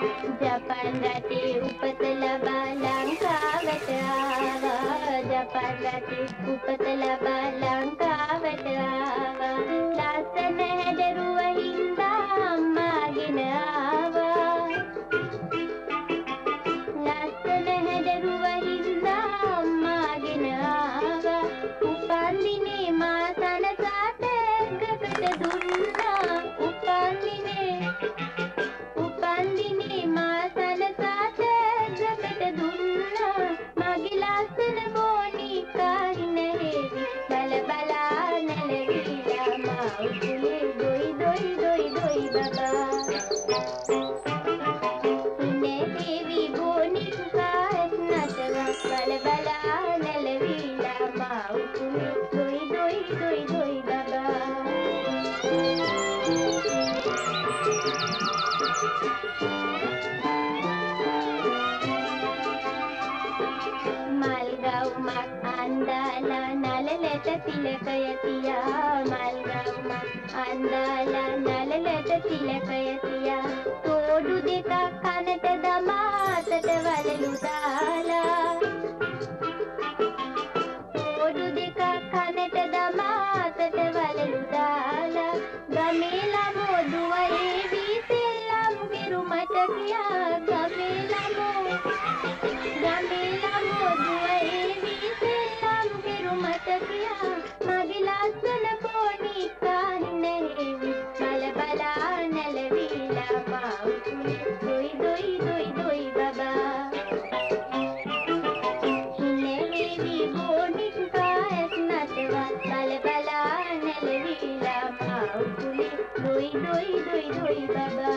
ජපන් රටේ උපත ලබා ලංකාවට ආවා ජපන් රටේ උපත ලබා ලංකාවට ආවා ලස්සන හැඩරුව හින්දා අම්මාගෙන ආවා ලස්සන හැඩරුව හින්දා අම්මාගෙන ආවා උපන්දිනේ මා అందాల నలలత తిలకయతియా మాల్గామ అందాల නැලවිලා මා උකුලේ දොයි දොයි දොයි දොයි බබා මල්ගවුමක් අන්දාලා නලලට තිලකය තියා මල්ගවුමක් අන්දාලා නලලට තිලකය තියා තෝඩු දෙකක් කනට දමා අතට වලලු දාලා. තෝඩු දෙකක් කනට දමා අතට වලලු දාලා. ගමේ ළමෝ දුවයේ වීසෙල්ලම් කිරුමට කියා ගමේ ළමෝ ගමේ ළමෝ දුවයේ වීසෙල්ලම් කිරුමට කියා මගේ ලස්සන বাউল ফুলে দই দই দই দই বাবা